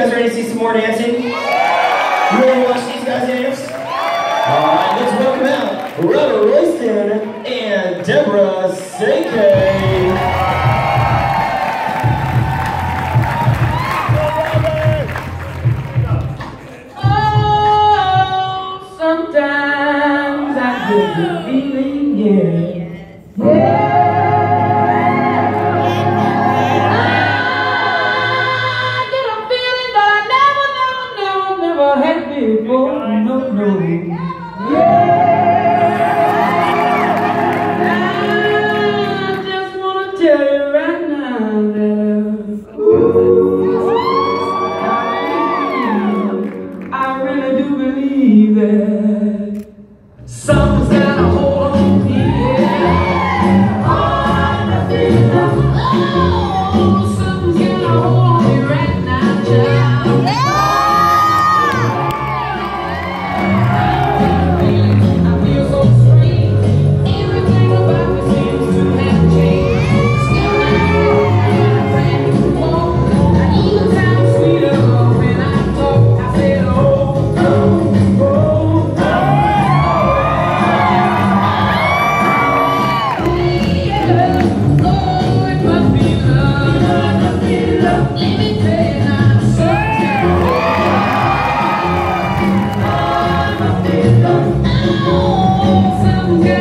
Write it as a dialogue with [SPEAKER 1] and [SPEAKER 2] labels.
[SPEAKER 1] guys ready to see some more dancing? You ready to watch these guys dance? Alright, let's welcome out Robert Royston and Deborah
[SPEAKER 2] Székely. vive. Oh, someday.